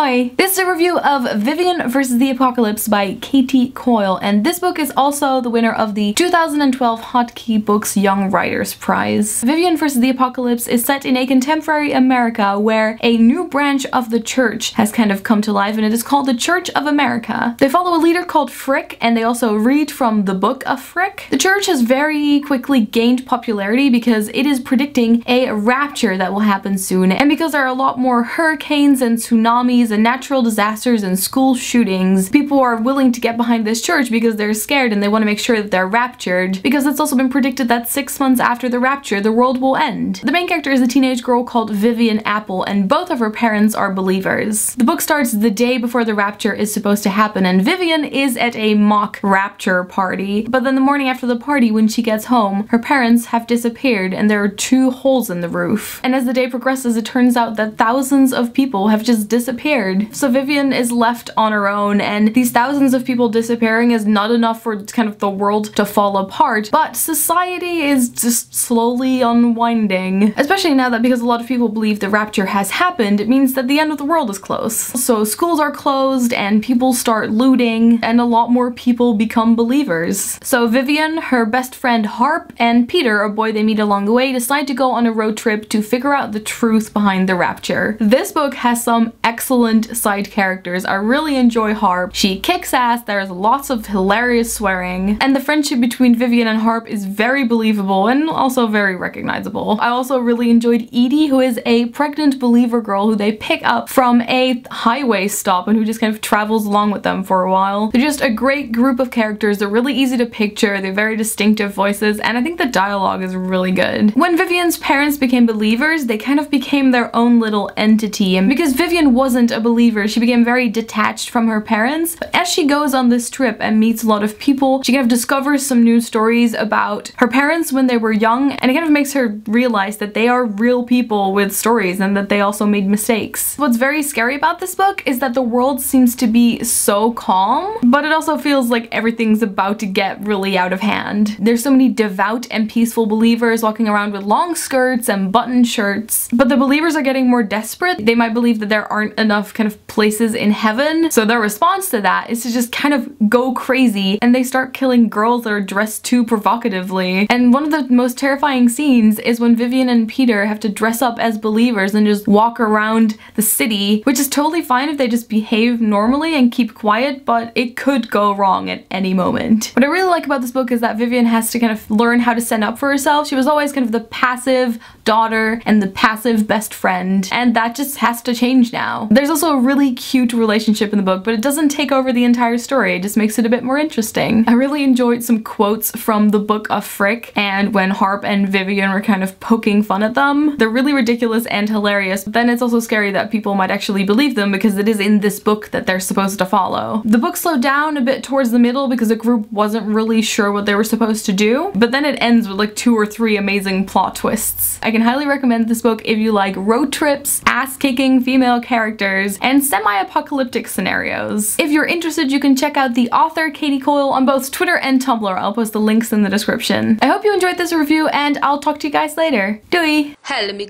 Hi, this is a review of Vivian vs. the Apocalypse by Katie Coyle, and this book is also the winner of the 2012 Hotkey Books Young Writers Prize. Vivian vs. the Apocalypse is set in a contemporary America where a new branch of the church has kind of come to life, and it is called the Church of America. They follow a leader called Frick, and they also read from the Book of Frick. The church has very quickly gained popularity because it is predicting a rapture that will happen soon, and because there are a lot more hurricanes and tsunamis and natural disasters and school shootings, people are willing to get behind this church because they're scared and they want to make sure that they're raptured. Because it's also been predicted that six months after the rapture, the world will end. The main character is a teenage girl called Vivian Apple, and both of her parents are believers. The book starts the day before the rapture is supposed to happen, and Vivian is at a mock rapture party. But then the morning after the party, when she gets home, her parents have disappeared and there are two holes in the roof. And as the day progresses, it turns out that thousands of people have just disappeared So Vivian is left on her own and these thousands of people disappearing is not enough for kind of the world to fall apart, but society is just slowly unwinding. Especially now that because a lot of people believe the rapture has happened, it means that the end of the world is close. So schools are closed and people start looting and a lot more people become believers. So Vivian, her best friend Harp, and Peter, a boy they meet along the way, decide to go on a road trip to figure out the truth behind the rapture. This book has some excellent side characters. I really enjoy Harp. She kicks ass, there's lots of hilarious swearing, and the friendship between Vivian and Harp is very believable and also very recognizable. I also really enjoyed Edie, who is a pregnant believer girl who they pick up from a highway stop and who just kind of travels along with them for a while. They're just a great group of characters. They're really easy to picture. They're very distinctive voices, and I think the dialogue is really good. When Vivian's parents became believers, they kind of became their own little entity, and because Vivian wasn't a believer. She became very detached from her parents. But as she goes on this trip and meets a lot of people, she kind of discovers some new stories about her parents when they were young and it kind of makes her realize that they are real people with stories and that they also made mistakes. What's very scary about this book is that the world seems to be so calm, but it also feels like everything's about to get really out of hand. There's so many devout and peaceful believers walking around with long skirts and button shirts, but the believers are getting more desperate. They might believe that there aren't enough kind of places in heaven. So their response to that is to just kind of go crazy and they start killing girls that are dressed too provocatively. And one of the most terrifying scenes is when Vivian and Peter have to dress up as believers and just walk around the city, which is totally fine if they just behave normally and keep quiet, but it could go wrong at any moment. What I really like about this book is that Vivian has to kind of learn how to stand up for herself. She was always kind of the passive daughter and the passive best friend, and that just has to change now. There's also a really cute relationship in the book, but it doesn't take over the entire story. It just makes it a bit more interesting. I really enjoyed some quotes from the book of Frick and when Harp and Vivian were kind of poking fun at them. They're really ridiculous and hilarious, but then it's also scary that people might actually believe them because it is in this book that they're supposed to follow. The book slowed down a bit towards the middle because the group wasn't really sure what they were supposed to do, but then it ends with like two or three amazing plot twists. I can highly recommend this book if you like road trips, ass-kicking female characters, and semi-apocalyptic scenarios. If you're interested, you can check out the author Katie Coyle on both Twitter and Tumblr. I'll post the links in the description. I hope you enjoyed this review and I'll talk to you guys later. Doei!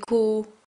Cool.